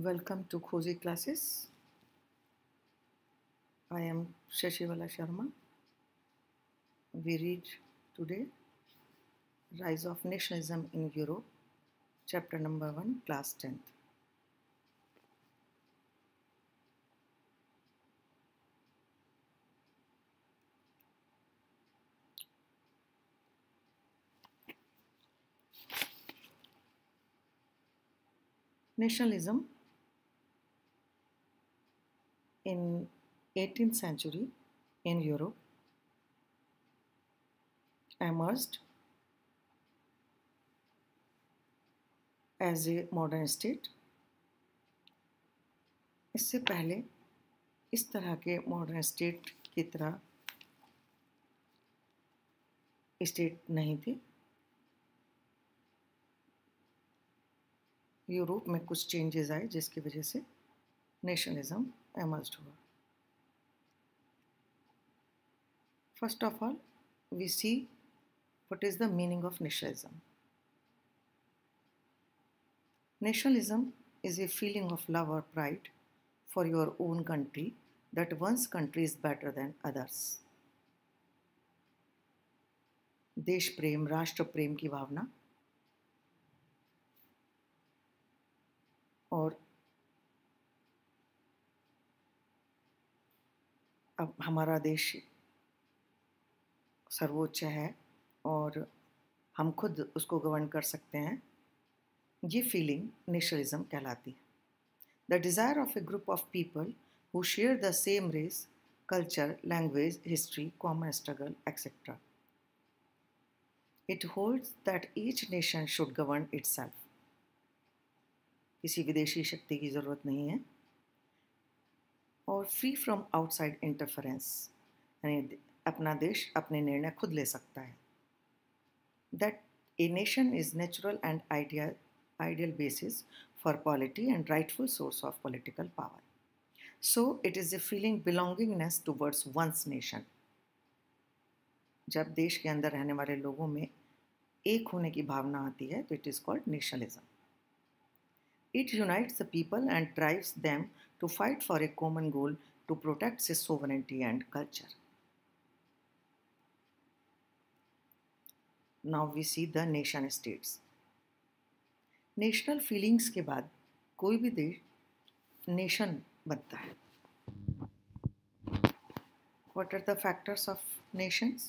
Welcome to Cozy Classes. I am Shashivala Sharma. We read today Rise of Nationalism in Europe, chapter number 1, class 10th. Nationalism in 18th century in Europe, emerged as a modern state. इससे पहले इस तरह के modern state की तरह state नहीं थे। Europe में कुछ चेंजेस आए जिसकी वजह से नेशनलिज्म emerged हुआ First of all, we see what is the meaning of nationalism. Nationalism is a feeling of love or pride for your own country that one's country is better than others. देश प्रेम राष्ट्र प्रेम की भावना और अब हमारा देश सर्वोच्च है और हम खुद उसको गवर्न कर सकते हैं। ये फीलिंग नेशनलिज्म कहलाती है। The desire of a group of people who share the same race culture language history common struggle etcetera it holds that each nation should govern itself किसी विदेशी शक्ति की ज़रूरत नहीं है। और फ्री फ्रॉम आउटसाइड इंटरफेरेंस यानी अपना देश अपने निर्णय खुद ले सकता है। That a nation is natural and ideal ideal basis for polity and rightful source of political power so it is a feeling belongingness towards one's nation जब देश के अंदर रहने वाले लोगों में एक होने की भावना आती है तो it is called nationalism it unites the people and drives them to fight for a common goal to protect its sovereignty and culture. Now we see the nation states. National feelings के बाद कोई भी देश nation बनता है What are the factors of nations?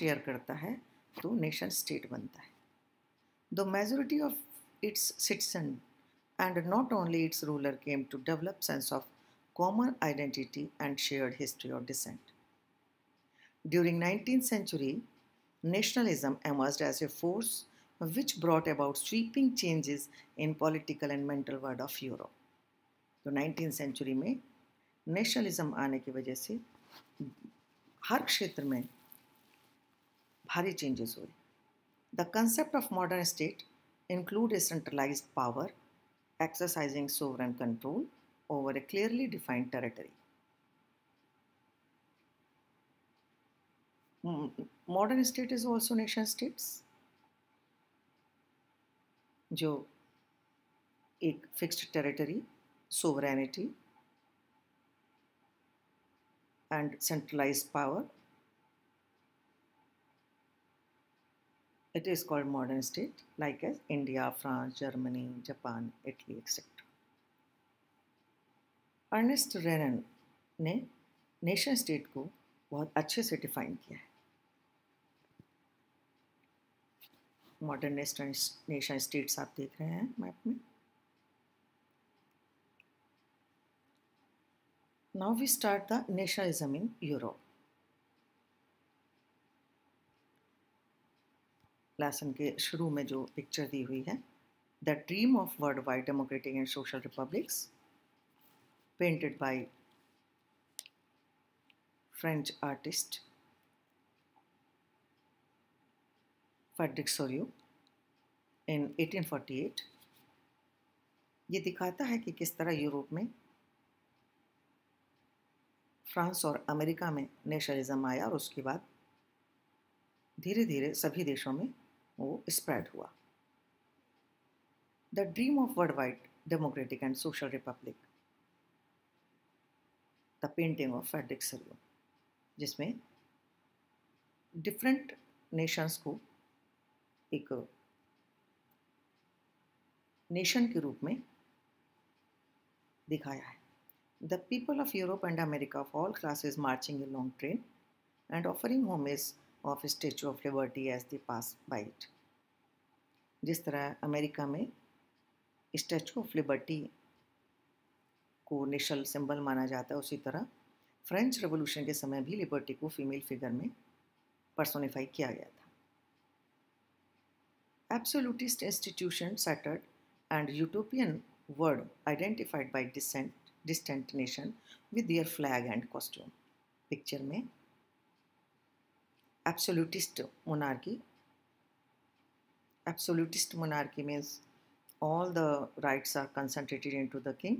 Share करता है तो नेशन स्टेट बनता है। The majority of its citizen and not only its ruler came to develop sense of common identity and shared history of descent during nineteen century nationalism emerge as a force which brought about sweeping changes in political and mental world of Europe तो nineteen century में nationalism आने की वजह से हर क्षेत्र में भारी changes हुए the concept of modern state include a centralised power exercising sovereign control over a clearly defined territory. Modern state is also nation states, जो एक fixed territory sovereignty and centralise power it is called modern state like as India, France, Germany, Japan, Italy, etc. Ernest Renan ने nation state को बहुत अच्छे से define किया है। Modern nation states आप देख रहे हैं मैप में। Now we start the nationalism in Europe lesson के शुरू में जो पिक्चर दी हुई है the dream of world wide democratic and social republics painted by French artist Frederic Sorio in 1848 ये दिखाता है कि किस तरह यूरोप में फ्रांस और अमेरिका में नेशनलिज्म आया और उसके बाद धीरे धीरे सभी देशों में वो स्प्रेड हुआ। The dream of world wide democratic and social republic the painting of Frederic Sorrieu जिसमें डिफरेंट नेशंस को एक नेशन के रूप में दिखाया है। The people of Europe and America of all classes marching in long train and offering homage of Statue of Liberty as the pass it जिस तरह अमेरिका में स्टैचू ऑफ़ लिबर्टी को नेशनल सिंबल माना जाता है, उसी तरह फ्रेंच रेवोल्यूशन के समय भी लिबर्टी को फीमेल फिगर में पर्सोनिफाई किया गया था। Absolutist institution shattered and utopian world identified by descent distant nation with their flag and costume picture में absolutist monarchy absolutist monarchy means all the rights are concentrated into the king.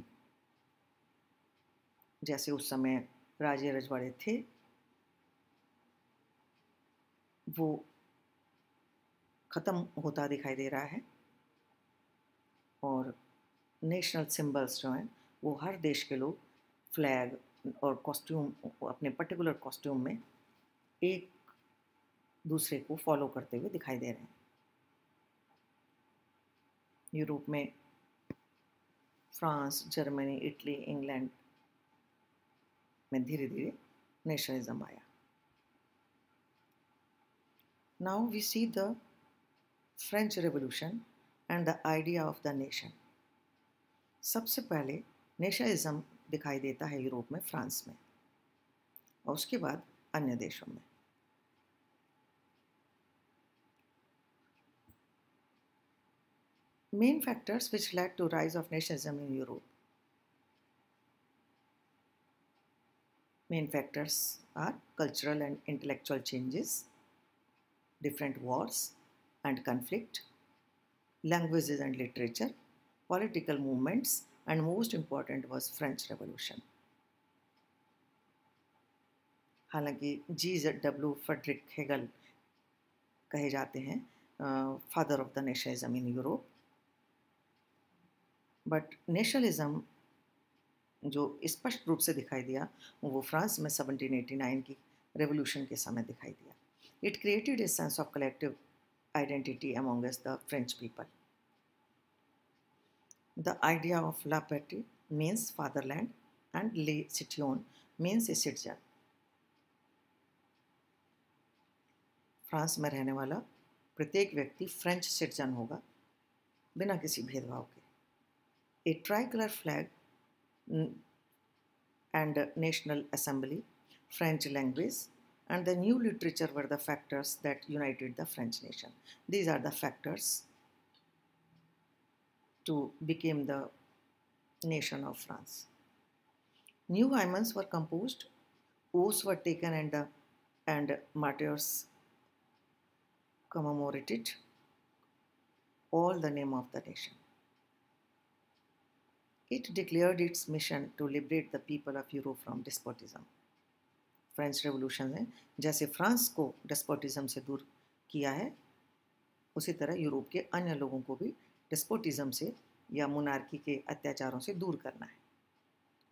जैसे उस समय राजे रजवाड़े थे, वो ख़त्म होता दिखाई दे रहा है और नेशनल सिंबल्स जो हैं, वो हर देश के लोग फ्लैग और कॉस्ट्यूम अपने पर्टिकुलर कॉस्ट्यूम में एक दूसरे को फॉलो करते हुए दिखाई दे रहे हैं। यूरोप में फ्रांस, जर्मनी, इटली, इंग्लैंड में धीरे धीरे नेशनलिज्म आया। Now we see the French revolution and the idea of the nation सबसे पहले नेशनलिज्म दिखाई देता है यूरोप में, फ्रांस में और उसके बाद अन्य देशों में। main factors which led to rise of nationalism in Europe. Main factors are cultural and intellectual changes, different wars and conflict, languages and literature, political movements, and most important was French Revolution. हालांकि जी W Frederick Hegel कहे जाते हैं father of the nationalism in Europe but nationalism जो स्पष्ट रूप से दिखाई दिया, वो फ्रांस में 1789 की रेवोल्यूशन के समय दिखाई दिया। It created a sense of collective identity among the French people the idea of la patrie means fatherland and le citoyen means a citizen France में रहने वाला प्रत्येक व्यक्ति फ्रेंच सिटीजन होगा, बिना किसी भेदभाव के। A tricolor flag and National Assembly, French language, and the new literature were the factors that united the French nation. These are the factors to become the nation of France. New hymns were composed, oaths were taken, and the and martyrs commemorated all the name of the nation. it declared its mission to liberate the people of Europe from despotism. French revolution ने जैसे France को despotism से दूर किया है, उसी तरह Europe के अन्य लोगों को भी डिस्पोटिज्म से या मुनार्की के अत्याचारों से दूर करना है।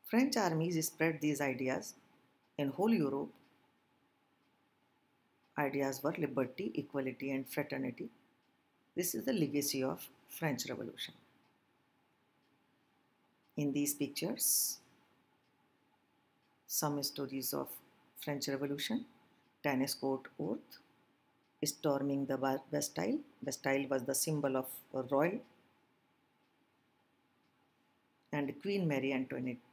French armies spread these ideas in whole Europe ideas for liberty equality and fraternity this is the legacy of French revolution in these pictures some stories of French Revolution, tennis court oath, storming the Bastille. Bastille was the symbol of royal and Queen Mary Antoinette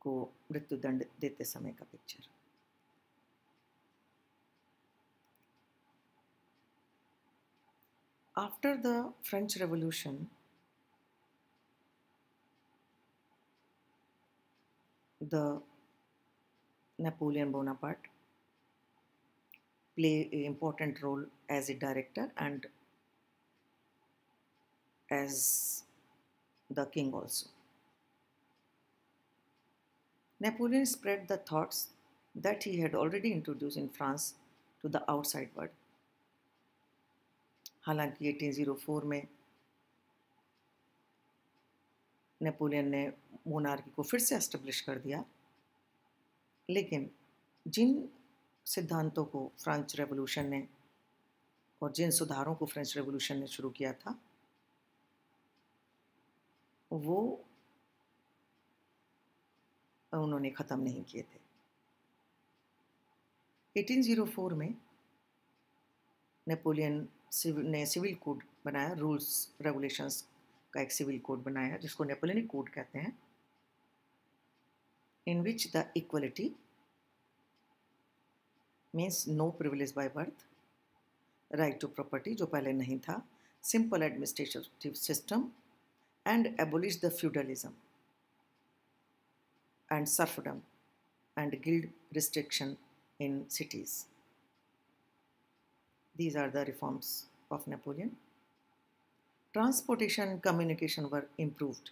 को मृत्युदंड देते समय का picture After the French Revolution, the Napoleon Bonaparte play an important role as a director and as the king also. Napoleon spread the thoughts that he had already introduced in France to the outside world. हालांकि 1804 में Napoleon ने monarchy को फिर से establish कर दिया। लेकिन जिन सिद्धांतों को फ्रेंच रेवोल्यूशन ने और जिन सुधारों को फ्रेंच रेवोल्यूशन ने शुरू किया था, वो उन्होंने ख़त्म नहीं किए थे। 1804 में नेपोलियन ने सिविल कोड बनाया, रूल्स, रेगुलेशंस का एक सिविल कोड बनाया जिसको नेपोलियनिक कोड कहते हैं in which the equality means no privilege by birth right to property जो पहले नहीं था simple administrative system and abolish the feudalism and serfdom and guild restriction in cities. These are the reforms of Napoleon. Transportation and communication were improved.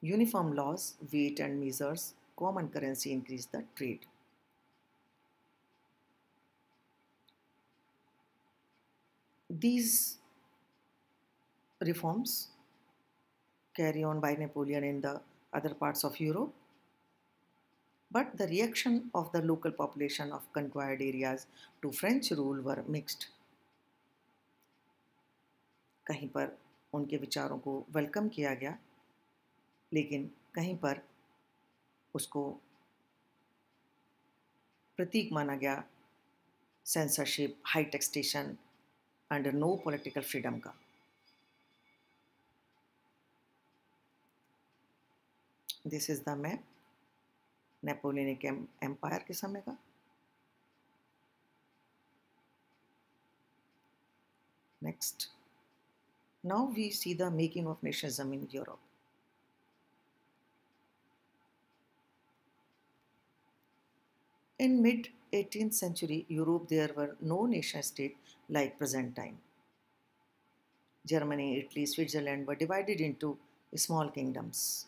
Uniform laws, weight and measures, common currency increased the trade. These reforms carry on by Napoleon in the other parts of Europe but the reaction of the local population of conquered areas to French rule were mixed. कहीं पर उनके विचारों को welcome किया गया, लेकिन कहीं पर उसको प्रतीक माना गया censorship high taxation under no political freedom का। This is the map Napoleon Napoleonic empire के समय का। Next Now we see the making of nationalism in Europe. In mid 18th century Europe there were no nation state like present time. Germany, Italy, Switzerland were divided into small kingdoms.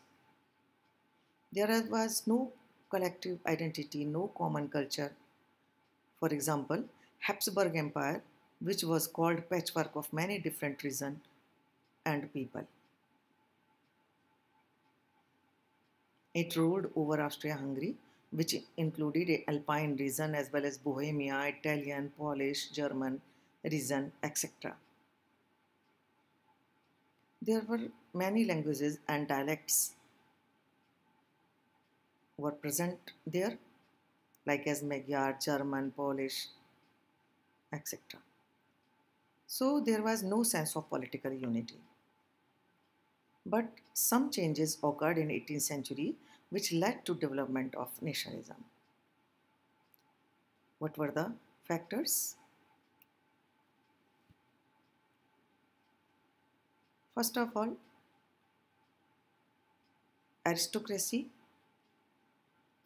There was no collective identity, no common culture. For example, Habsburg Empire, which was called patchwork of many different regions, and people. It ruled over Austria-Hungary, which included Alpine region as well as Bohemia, Italian, Polish, German region, etc. There were many languages and dialects were present there, like as Magyar, German, Polish, etc. So there was no sense of political unity. But some changes occurred in 18th century which led to development of nationalism. What were the factors? First of all, aristocracy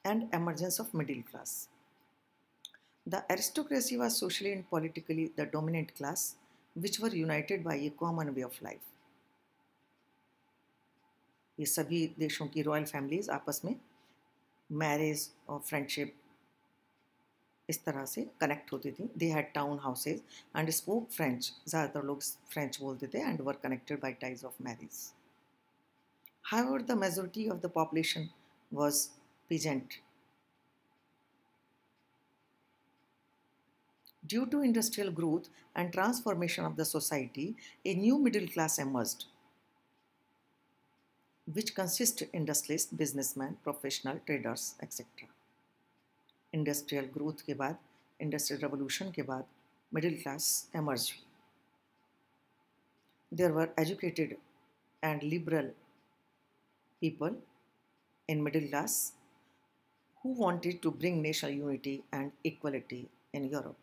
and emergence of middle class. The aristocracy was socially and politically the dominant class, which were united by a common way of life. ये सभी देशों की royal families आपस में marriage और friendship इस तरह से कनेक्ट होती थी। They had town houses and spoke French ज़्यादातर लोग फ्रेंच बोलते थे and were connected by ties of marriage however the majority of the population was peasant due to industrial growth and transformation of the society a new middle class emerged which consists industrialists, businessmen, professional, traders, etc. Industrial growth के बाद industrial revolution के बाद middle class emerge हुई there were educated and liberal people in middle class who wanted to bring national unity and equality in Europe.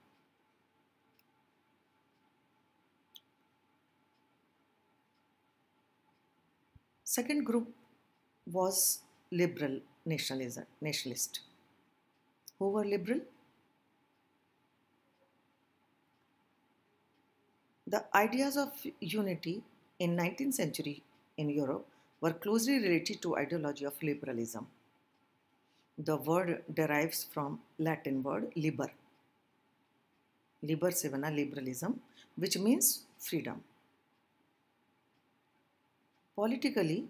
Second group was liberal nationalism, nationalist, Who were liberal? The ideas of unity in 19th century in Europe were closely related to ideology of liberalism. The word derives from Latin word liber. Liber se bana liberalism, which means freedom. Politically,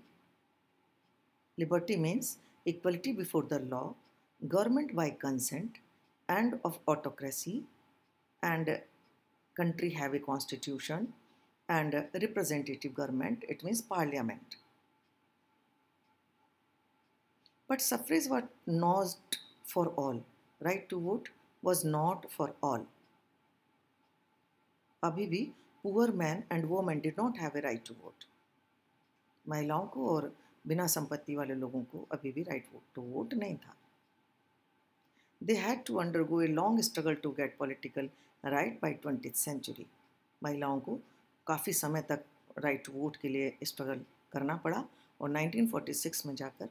liberty means equality before the law, government by consent, and of autocracy, and country have a constitution and representative government, it means parliament. But suffrage was not for all. Right to vote was not for all. Abhi bhi, poor men and women did not have a right to vote. महिलाओं को और बिना संपत्ति वाले लोगों को अभी भी राइट टू वोट नहीं था। They had to undergo a long struggle to get political right by twenty century महिलाओं को काफ़ी समय तक राइट टू वोट के लिए स्ट्रगल करना पड़ा और 1946 में जाकर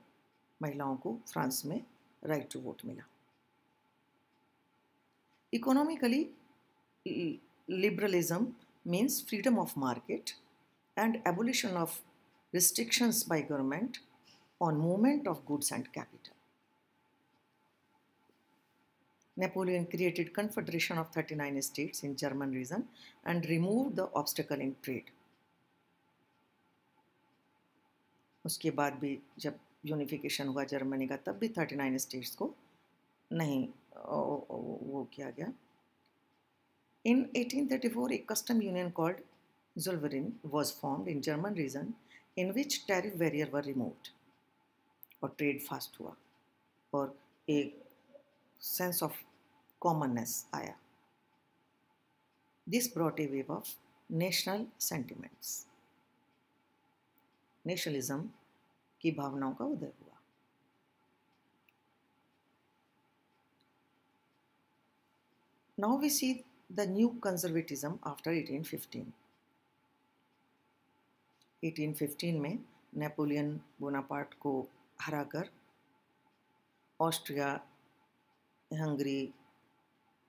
महिलाओं को फ्रांस में राइट टू वोट मिला economically liberalism means freedom of market and abolition of restrictions by government on movement of goods and capital. Napoleon created Confederation of 39 states in German region and removed the obstacle in trade. उसके बाद भी जब unification हुआ Germany का तब भी 39 states को नहीं वो किया गया In 1834, a custom union called Zollverein was formed in German region in which tariff barrier were removed और ट्रेड फास्ट हुआ और एक सेंस ऑफ कॉमननेस आया this brought a wave of national sentiments nationalism की भावनाओं का उदय हुआ now we see the new conservatism after 1815. 1815 में नेपोलियन बोनापार्ट को हराकर ऑस्ट्रिया, हंगरी,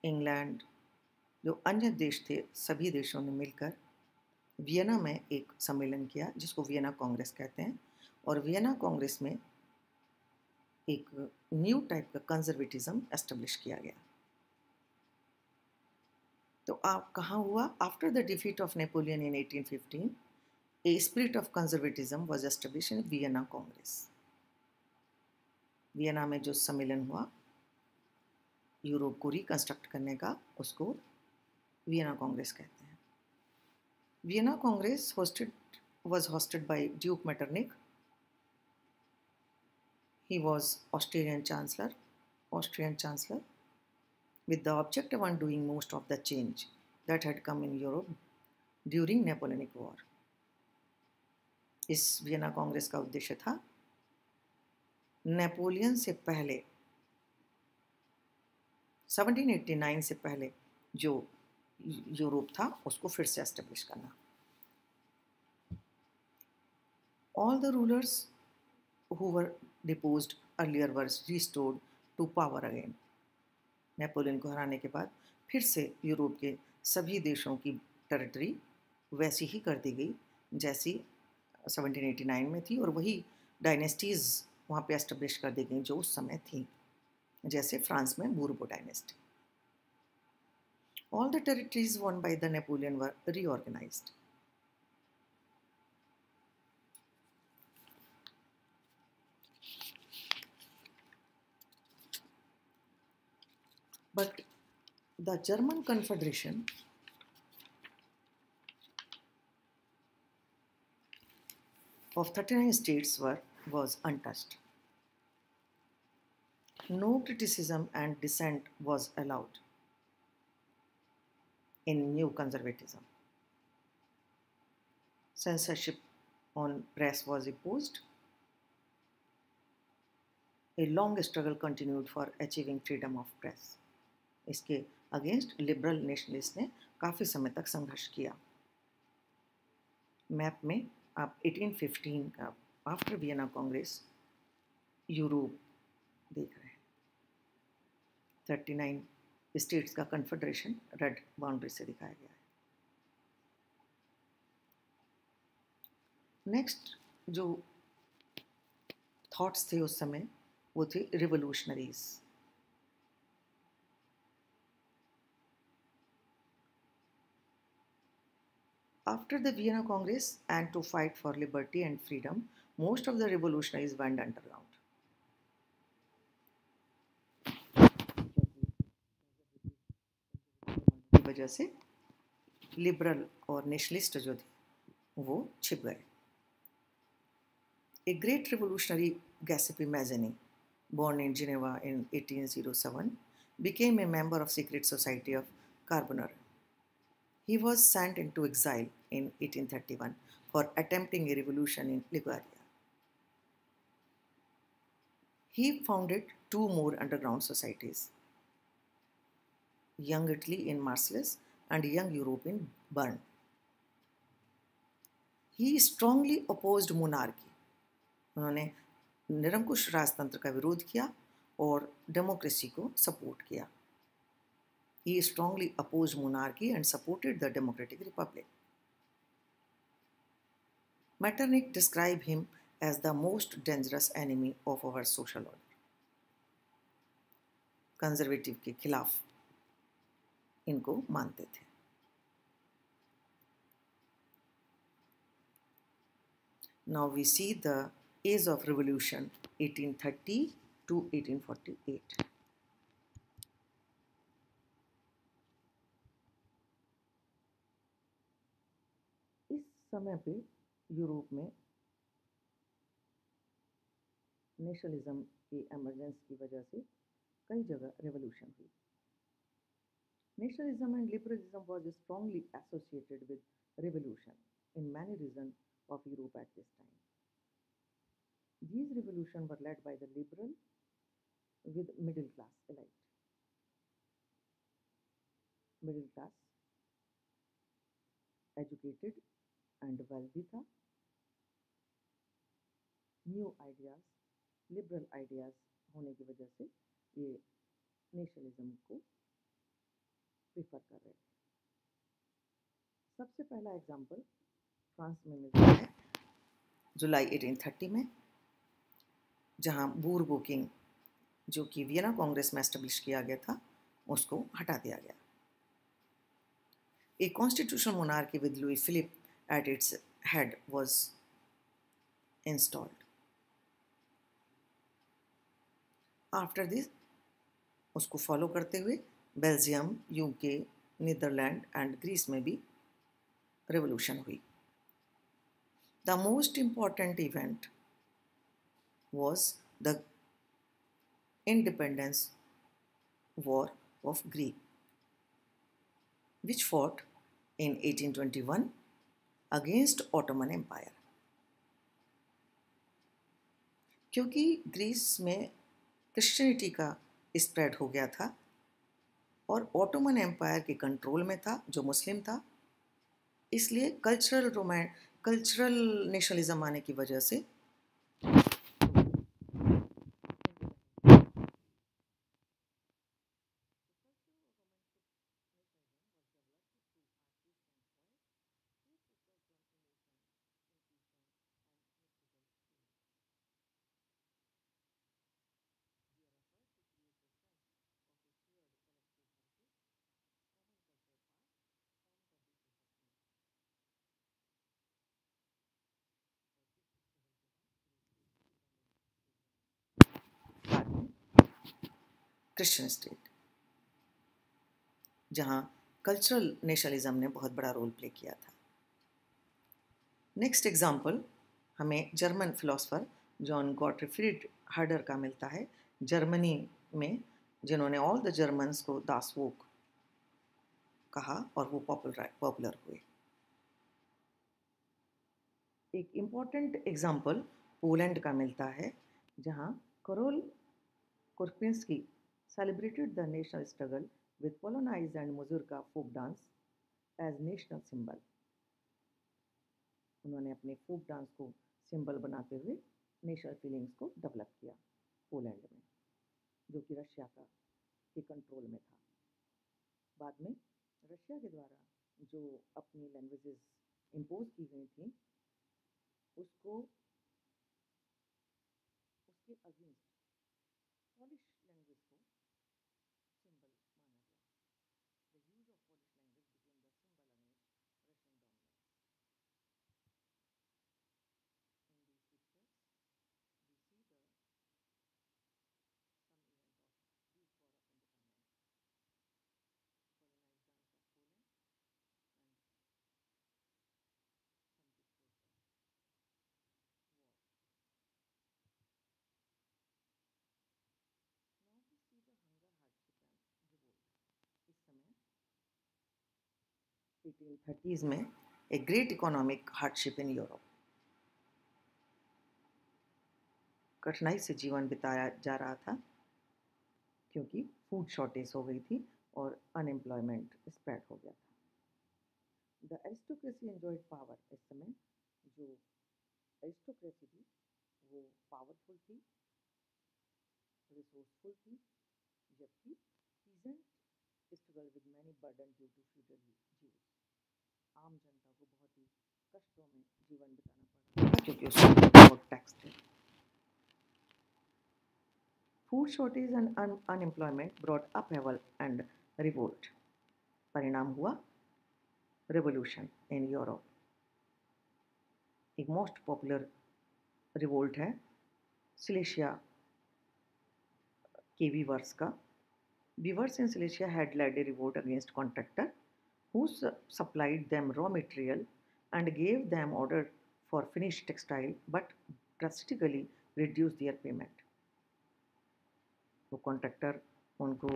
इंग्लैंड, जो अन्य देश थे, सभी देशों ने मिलकर वियना में एक सम्मेलन किया, जिसको वियना कांग्रेस कहते हैं। और वियना कांग्रेस में एक न्यू टाइप का कंजर्वेटिज्म एस्टेब्लिश किया गया। तो आप कहाँ हुआ? After the defeat of Napoleon in 1815 a spirit of conservatism was establish in Vienna congress Vienna में जो सम्मेलन हुआ यूरोप को रिकंस्ट्रक्ट करने का उसको वियना कांग्रेस कहते हैं Vienna congress hosted was hosted by Duke Metternich. He was Austrian Chancellor, Austrian Chancellor, with the objective of undoing most of the change that had come in Europe during Napoleonic War. इस Vienna Congress का उद्देश्य था Napoleon से पहले 1789 से पहले जो Europe था, उसको फिर से एस्टेब्लिश करना all the rulers who were deposed earlier were restored to power again. Napoleon को हराने के बाद फिर से यूरोप के सभी देशों की टेरिटरी वैसी ही कर दी गई, जैसी 1789 में थी और वही डायनेस्टीज़ वहाँ पे एस्टेब्लिश कर दी गई जो उस समय थी, जैसे फ्रांस में Bourbon dynasty. All the territories won by the Napoleon were reorganised But the German Confederation of 39 states were, was untouched. No criticism and dissent was allowed in new conservatism. Censorship on press was imposed. A long struggle continued for achieving freedom of press. इसके against liberal nationalist ने काफ़ी समय तक संघर्ष किया map में आप 1815 का आफ्टर वियना कांग्रेस यूरोप देख रहे हैं। थर्टी नाइन स्टेट्स का कन्फेडरेशन रेड बाउंड्री से दिखाया गया है। नेक्स्ट जो थॉट्स थे उस समय, वो थे revolutionaries After the Vienna Congress and to fight for liberty and freedom, most of the revolutionaries went underground. की वजह से लिबरल और नेशनलिस्ट जो थे वो छिप गए A great revolutionary Giuseppe Mazzini, born in Geneva in 1807, became a member of secret society of Carbonara. He was sent into exile in 1831 for attempting a revolution in Liguria. He founded two more underground societies Young Italy in Marseilles and Young Europe in Bern. He strongly opposed monarchy. उन्होंने निरंकुश राजतंत्र का विरोध किया और democracy को support किया he strongly opposed monarchy and supported the democratic republic. Metternich described him as the most dangerous enemy of our social order. Conservative के खिलाफ इनको मानते थे Now we see the age of revolution 1830 to 1848. समय पे Europe में nationalism की emergence की वजह से कई जगह रेवोल्यूशन हुई nationalism and liberalism was strongly associated with revolution in many region of Europe at this time These revolutions were led by the liberal with middle class elite. Middle class, educated wealthy था new ideas liberal ideas होने की वजह से ये nationalism को prefer कर रहे थे सबसे पहला एग्ज़ाम्पल फ्रांस में मिलता है। जुलाई 1830 में, जहाँ बूर बुकिंग जो कि वियना कांग्रेस में एस्टेब्लिश किया गया था, उसको हटा दिया गया। एक constitution monarchy with Louis Philippe at its head was installed. After this उसको फॉलो करते हुए Belgium UK Netherlands and Greece में भी रेवोल्यूशन हुई the most important event was the independence war of Greece, which fought in 1821 against Ottoman empire. क्योंकि Greece में Christianity का spread हो गया था और ऑटोमन एम्पायर के कंट्रोल में था, जो मुस्लिम था। इसलिए कल्चरल रोमैन कल्चरल नेशनलिज्म आने की वजह से क्रिश्चियन स्टेट जहाँ कल्चरल नेशनलिज्म ने बहुत बड़ा रोल प्ले किया था। नेक्स्ट एग्ज़ाम्पल हमें German philosopher John Gottfried Herder का मिलता है जर्मनी में, जिन्होंने ऑल द जर्मन्स को दासवोक कहा और वो पॉपुलर पॉपुलर हुए। एक इंपॉर्टेंट एग्ज़ाम्पल पोलैंड का मिलता है, जहाँ Karol Kurpinski celebrated the national struggle with Polonaise and Mazurka folk dance as national symbol. उन्होंने अपने फोक डांस को सिंबल बनाते हुए नेशनल फीलिंग्स को डेवलप किया पोलैंड में, जो कि रशिया का के कंट्रोल में था बाद में रशिया के द्वारा जो अपनी लैंग्वेजेस इम्पोज की गई थी, उसको, उसके अगेंस्ट पॉलिश लैंग्वेज को सिंबल माना गया the use of Polish language became the symbol against Russian dominance in these pictures we see the some event of Greek War of Independence, colonized lands of Poland, and some pictures of war. Now we see the hunger, hardship and revolt. इस समय 1830s में a great economic hardship in Europe. कठिनाई से जीवन बिताया जा रहा था, क्योंकि फ़ूड शॉर्टेज हो गई थी और अनएम्प्लॉयमेंट स्प्रेड हो गया था द एरिस्टोक्रेसी एंजॉयड पावर इस समय, जो एरिस्टोक्रेसी थी, वो पावरफुल थी रिसोर्सफुल थी, जबकि peasant with many burden due to feudal use आम जनता को बहुत ही कष्टों में जीवन बिताना पड़ा। क्योंकि बहुत टैक्स थे। Food shortage and unemployment broad upheaval and revolt परिणाम हुआ रिवोल्यूशन इन यूरोप एक मोस्ट पॉपुलर रिवोल्ट है सिलेशिया के वी वर्स का। Weavers in Silesia had led a revolt against contractor who supplied them raw material and gave them order for finished textile but drastically reduced their payment. वो contractor उनको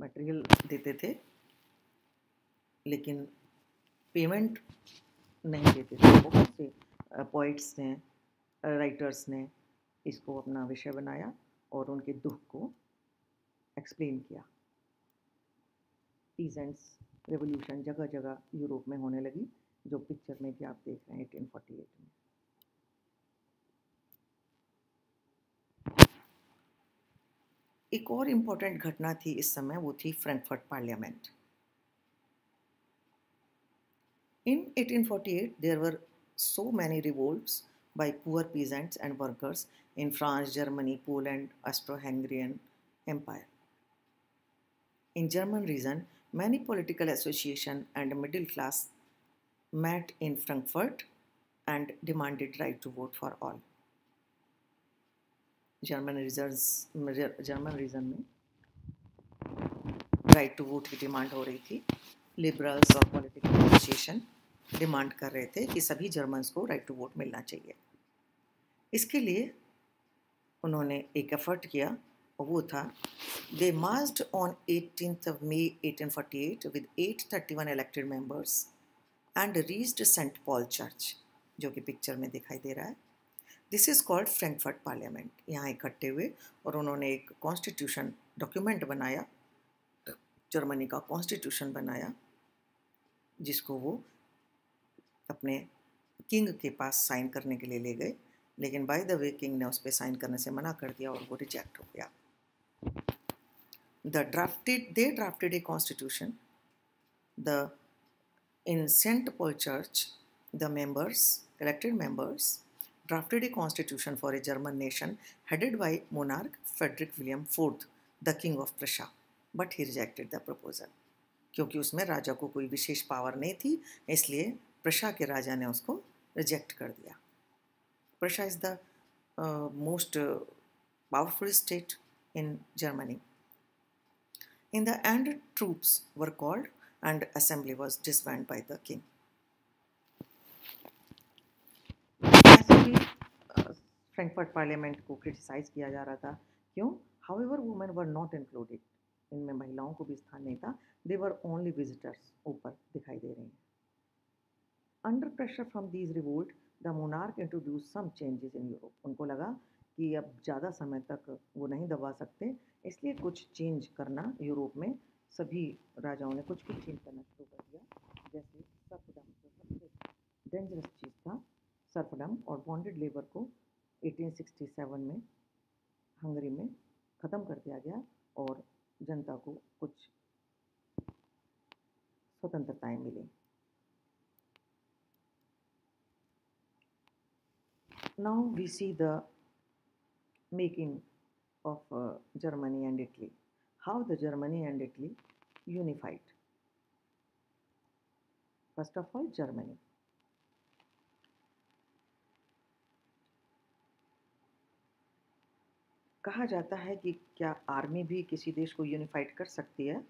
material देते थे लेकिन payment नहीं देते थे बहुत से पोइट्स ने राइटर्स ने इसको अपना विषय बनाया और उनके दुख को एक्सप्लेन किया पीजेंट्स रेवोल्यूशन जगह जगह यूरोप में होने लगी, जो पिक्चर में भी आप देख रहे हैं 1848 में। एक और इम्पोर्टेंट घटना थी इस समय, वो थी Frankfurt parliament in 1848 there were so many revolt by poor peasants and workers in France Germany Poland Austro Hungarian empire in German region many political association and middle class met in Frankfurt and demanded right to vote for all. German region German region में right to vote की demand हो रही थी liberals और political association demand कर रहे थे कि सभी जर्मन्स को राइट टू वोट मिलना चाहिए इसके लिए उन्होंने एक एफर्ट किया वो था। They marched on eighteen of May 1848 with 831 elected members and reached Saint Paul church जो कि पिक्चर में दिखाई दे रहा है। This is called Frankfurt parliament यहाँ इकट्ठे हुए और उन्होंने एक कॉन्स्टिट्यूशन डॉक्यूमेंट बनाया जर्मनी का कॉन्स्टिट्यूशन बनाया, जिसको वो अपने किंग के पास साइन करने के लिए ले गए। लेकिन बाय द वे किंग ने उस पर साइन करने से मना कर दिया और वो रिजेक्ट हो गया। The drafted they drafted a constitution the in Saint Paul church the members elected members drafted a constitution for a German nation headed by monarch Frederick William IV, the King of Prussia, but he rejected the proposal. क्योंकि उसमें राजा को कोई विशेष power नहीं थी इसलिए Prussia के राजा ने उसको रिजेक्ट कर दिया Prussia is the most powerful state in Germany In the end, troops were called and assembly was disbanded by the king. Frankfurt parliament को क्रिटिसाइज़ किया जा रहा था। क्यों? However women were not included इनमें महिलाओं को भी स्थान नहीं था। दे वर ओनली विजिटर्स ऊपर दिखाई दे रहे हैं। Under pressure from these revolt the monarch introduce some changes in Europe उनको लगा कि अब ज़्यादा समय तक वो नहीं दबा सकते, इसलिए कुछ चेंज करना यूरोप में, सभी राजाओं ने कुछ कुछ चेंज करना शुरू कर दिया। जैसे सर्फडम जो सबसे डेंजरस चीज़ था सर्फडम और बॉन्डेड लेबर को 1867 में, हंगरी में ख़त्म कर दिया गया और जनता को कुछ स्वतंत्रताएँ मिली। Now we see the making of uh, germany and italy. How the germany and italy unified. First of all germany. कहा जाता है कि क्या आर्मी भी किसी देश को यूनिफाइड कर सकती है?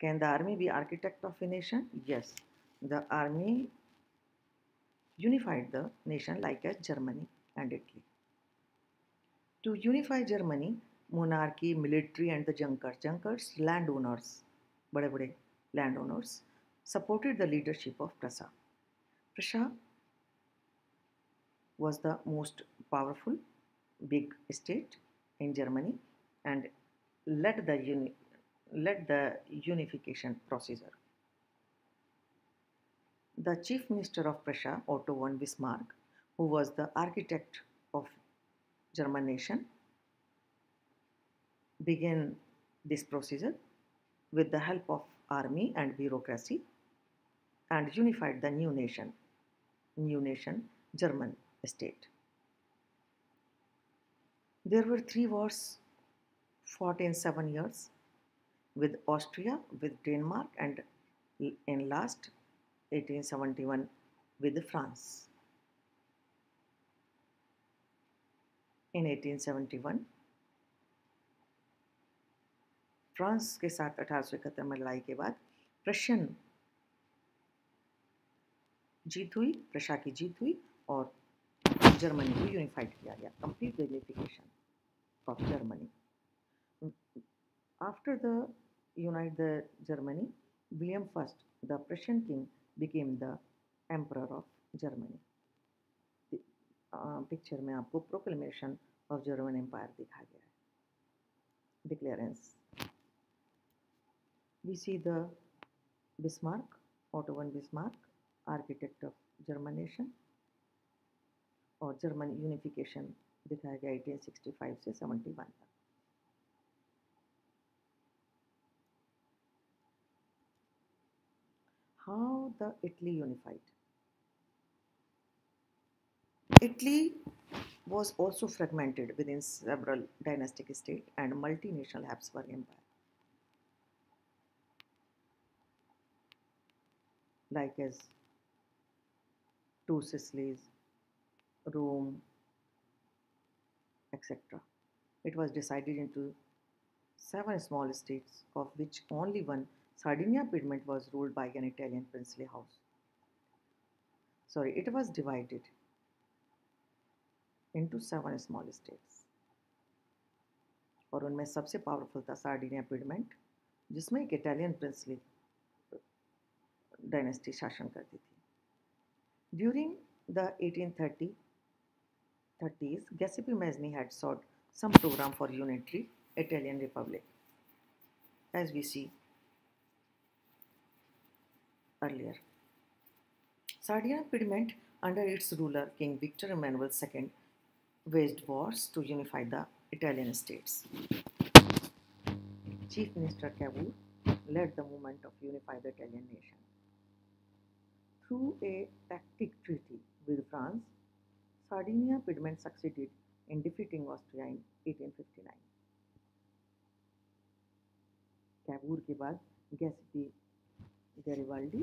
Can the army be architect of a nation yes the army unified the nation like as Germany and Italy To unify Germany, monarchy, military and the junkers, junkers landowners, bade bade landowners, supported the leadership of Prussia. Prussia was the most powerful big state in Germany and led the, uni- led the unification procedure. The Chief Minister of Prussia, Otto von Bismarck, who was the architect of German nation, began this procedure with the help of army and bureaucracy and unified the new nation, new nation, German state. There were three wars fought in seven years with Austria, with Denmark, and in last 1871 with France. In 1871, France के साथ अठारह इकहत्तर में लड़ाई के बाद Prussian जीत हुई Prussia की जीत हुई और जर्मनी को यूनिफाइड किया गया। Complete unification of Germany after the unite the Germany William first the Prussian king became the emperor of Germany. Picture में आपको प्रोक्लेमेशन ऑफ़ जर्मन एम्पायर दिखा गया है। डिक्लेरेंस we see the Bismarck Otto von Bismarck architect of German nation और German unification दिखाया गया eighteen sixty five से seventy one तक। How the Italy unified Italy was also fragmented within several dynastic states and multinational Habsburg Empire. Like as two Sicilies, Rome, etc. It was decided into seven small states, of which only one Sardinia Piedmont was ruled by an Italian princely house. Sorry, it was divided into seven small states और उनमें सबसे powerful था Sardinia पीडमेंट जिसमें एक Italian princely dynasty शासन करती थी। During the eighteen thirty thirties Giuseppe Mazzini had sought some program for unitary Italian republic as we see earlier Sardinia Piedmont under its ruler king Victor Emmanuel second waged wars to unify the Italian states. Chief Minister Cavour led the movement of unify the Italian nation. Through a tactic treaty with France, Sardinia Piedmont succeeded in defeating Austria in 1859. Cavour के बाद Giuseppe Garibaldi,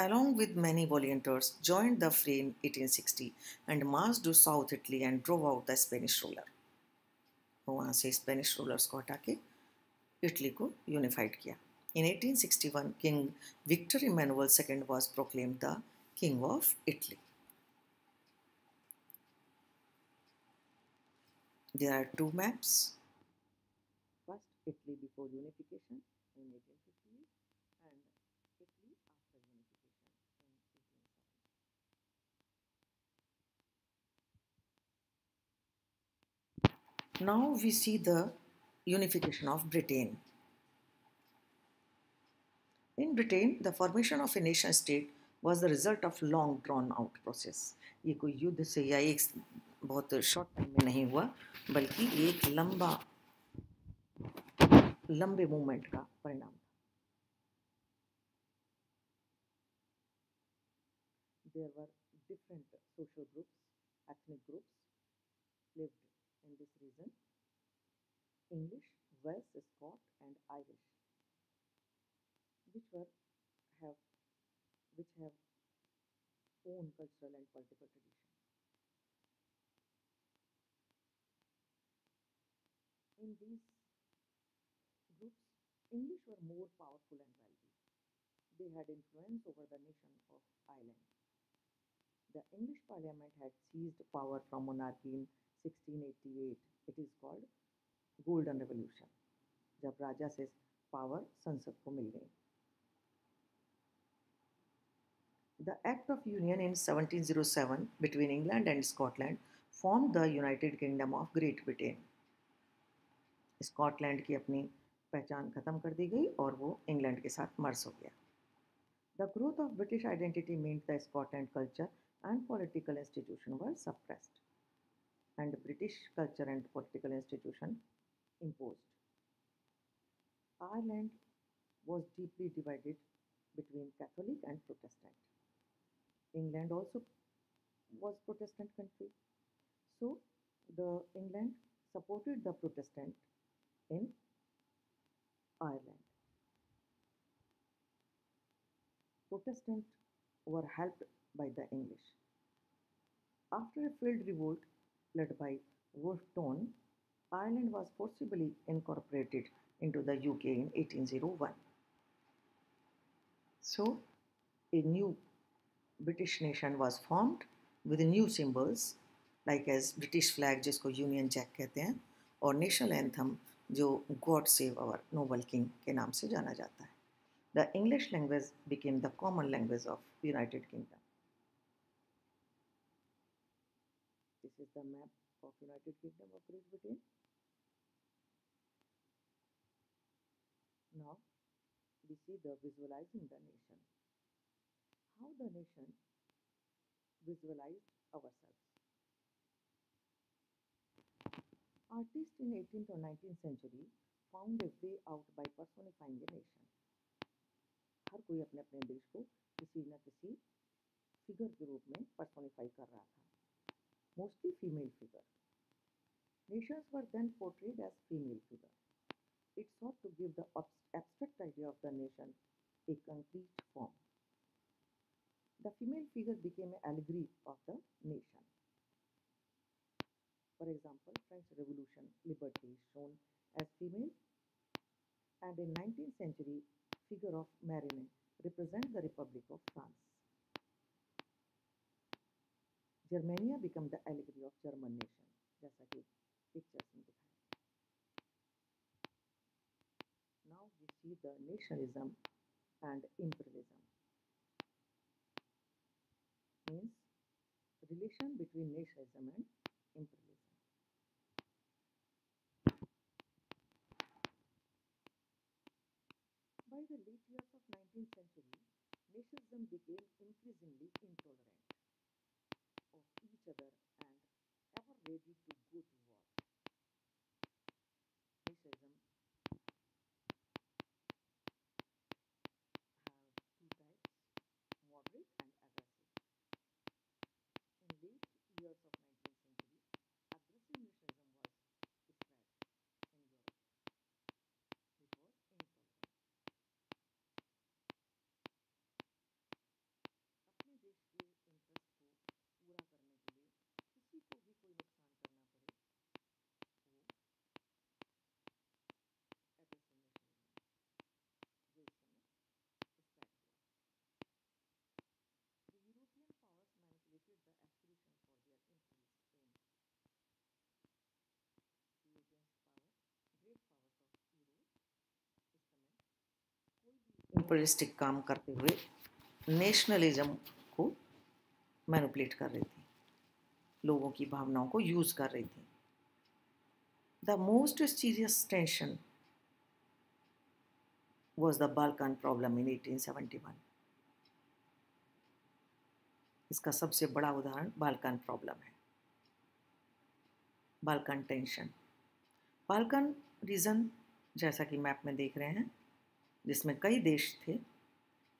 along with many volunteers, joined the fray in 1860 and marched to South Italy and drove out the Spanish ruler. वहाँ से Spanish rulers को हटा के Italy को unified किया In 1861, King Victor Emmanuel II was proclaimed the King of Italy. There are two maps. First, Italy before unification Now we see the unification of Britain. In Britain, the formation of a nation state was the result of long drawn out process. ये कोई युद्ध से या एक बहुत short time में नहीं हुआ बल्कि एक लंबा लंबे मूवमेंट का परिणाम था there were different social groups ethnic groups lived in this region English, Welsh, Scot, and Irish, which were have which have own cultural and political tradition. In these groups, English were more powerful and wealthy. They had influence over the nation of Ireland. The English Parliament had seized power from monarchy in 1688. It is called Golden Revolution. जब राजा से power संसद को मिल गई The Act of Union in 1707 between England and Scotland formed the United Kingdom of Great Britain. Scotland की अपनी पहचान खत्म कर दी गई और वो इंग्लैंड के साथ मर्ज हो गया the growth of British identity means the Scotland culture and political institution were suppressed and British culture and political institution imposed. Ireland was deeply divided between Catholic and Protestant. England also was Protestant country. So the England supported the Protestant in Ireland. Protestant were helped by the English. After a failed revolt led by Wolfe Ireland was forcibly incorporated into the UK in 1801. So, a new British nation was formed with new symbols like as British flag जिसको Union Jack कहते हैं और national anthem जो God save our noble king के नाम से जाना जाता है the English language became the common language of United Kingdom This is the map of United Kingdom of Great Britain. Now we see the visualizing the nation. How the nation visualized ourselves. Artists in 18th or 19th century found a way out by personifying a nation. हर कोई अपने अपने देश को किसी न किसी figure के रूप में पर्सोनिफाई कर रहा था mostly female figure. Nations were then portrayed as female figure. It sought to give the abstract idea of the nation a concrete form. The female figure became an allegory of the nation. For example, French Revolution liberty is shown as female and in 19th century figure of Marine represent the Republic of France. Germania become the allegory of German nation जैसा कि pictures में दिखाया now we see the nationalism and imperialism means relation between nationalism and imperialism by the late years of 19th century nationalism became increasingly intolerant of each other and ever ready to go to भी काम करते हुए nationalism को manipulate कर रही थी। लोगों की भावनाओं को यूज़ कर रही थी। The most serious tension was the Balkan problem in 1871 इसका सबसे बड़ा उदाहरण बालकान प्रॉब्लम है। बालकान टेंशन बालकान रीजन जैसा कि मैप में देख रहे हैं जिसमें कई देश थे,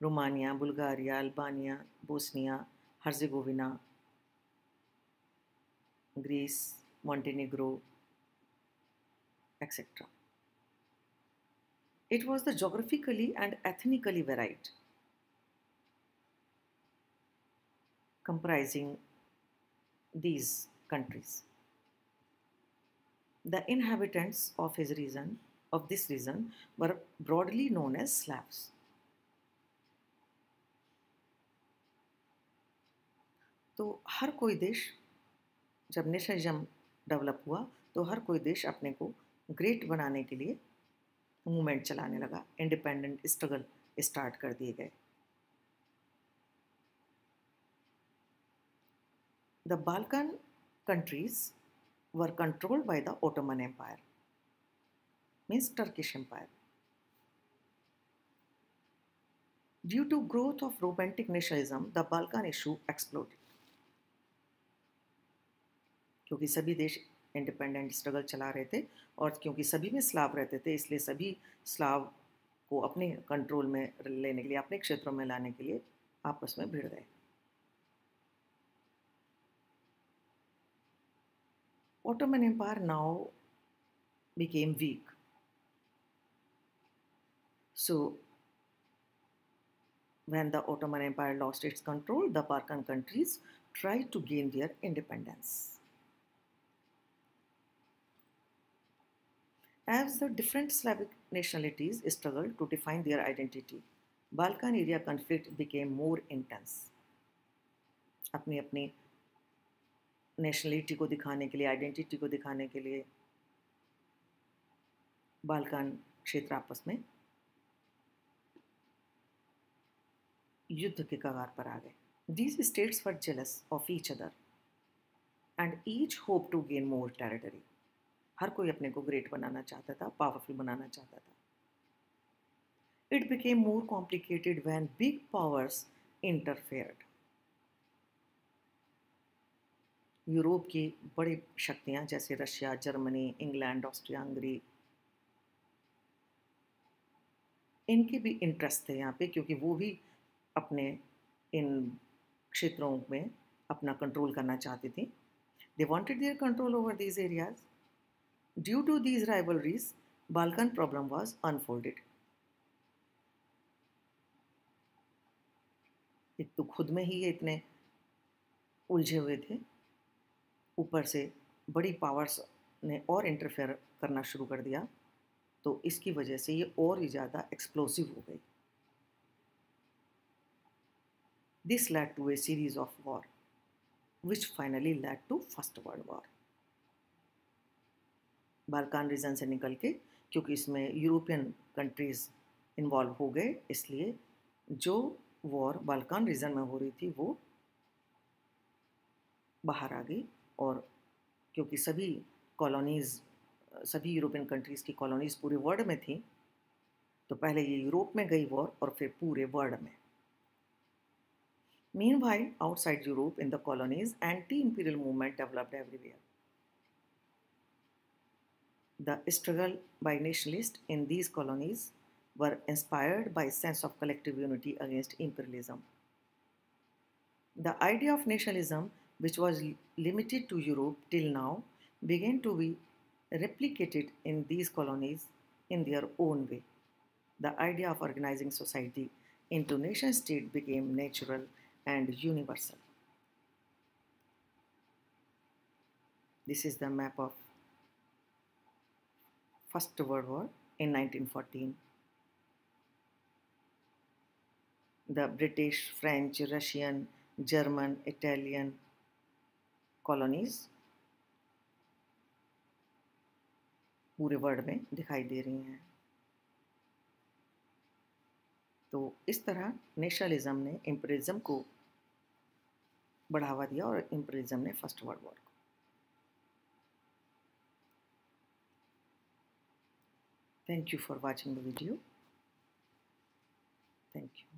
Romania, Bulgaria, Albania, Bosnia, Herzegovina, Greece Montenegro etcetera it was the geographically and ethnically varied comprising these countries the inhabitants of his region of this region, were broadly known as Slavs. तो हर कोई देश जब nationalism develop हुआ तो हर कोई देश अपने को ग्रेट बनाने के लिए मूवमेंट चलाने लगा इंडिपेंडेंट स्ट्रगल स्टार्ट कर दिए गए the Balkan countries were controlled by the Ottoman empire means Turkish empire due to growth of romantic nationalism the Balkan issue exploded क्योंकि सभी देश इंडिपेंडेंट स्ट्रगल चला रहे थे और क्योंकि सभी में स्लाव रहते थे, इसलिए सभी स्लाव को अपने कंट्रोल में लेने के लिए, अपने क्षेत्रों में लाने के लिए आपस में भिड़ गए। Ottoman Empire now became weak. So, when the Ottoman Empire lost its control, the Balkan countries tried to gain their independence. As the different Slavic nationalities struggled to define their identity, Balkan area conflict became more intense. अपनी अपनी nationality को दिखाने के लिए identity को दिखाने के लिए बालकान क्षेत्र आपस में युद्ध के कगार पर आ गए। These states were jealous of each other and each hope to gain more territory हर कोई अपने को ग्रेट बनाना चाहता था पावरफुल बनाना चाहता था। It became more complicated when big powers interfered Europe की बड़ी शक्तियाँ जैसे Russia, Germany, England, Austria Hungary इनके भी इंटरेस्ट थे यहाँ पे, क्योंकि वो भी अपने इन क्षेत्रों में अपना कंट्रोल करना चाहती थी। They wanted their control over these areas Due to these rivalries, Balkan problem was unfolded एक तो खुद में ही ये इतने उलझे हुए थे। ऊपर से बड़ी पावर्स ने और इंटरफेयर करना शुरू कर दिया। तो इसकी वजह से ये और ही ज़्यादा एक्सप्लोसिव हो गई। This led to a series of war which finally led to first world war Balkan region से निकल के, क्योंकि इसमें यूरोपियन कंट्रीज़ इन्वॉल्व हो गए, इसलिए जो वॉर बालकान रीजन में हो रही थी, वो बाहर आ गई और क्योंकि सभी कॉलोनीज़ सभी यूरोपियन कंट्रीज़ की कॉलोनीज़ पूरे वर्ल्ड में थी तो पहले ये यूरोप में गई वॉर और फिर पूरे वर्ल्ड में। Meanwhile, outside Europe in the colonies, anti-imperial movement developed everywhere. The struggle by nationalists in these colonies were inspired by a sense of collective unity against imperialism. The idea of nationalism, which was limited to Europe till now, began to be replicated in these colonies in their own way. The idea of organizing society into nation state became natural and universal. This is the map of First World War in 1914. The British, French, Russian, German, Italian colonies पूरे world में दिखाई दे रही हैं तो इस तरह nationalism ने imperialism को बढ़ावा दिया और इम्परिज्म ने फ़र्स्ट वर्ल्ड वॉर को। Thank you for watching the video thank you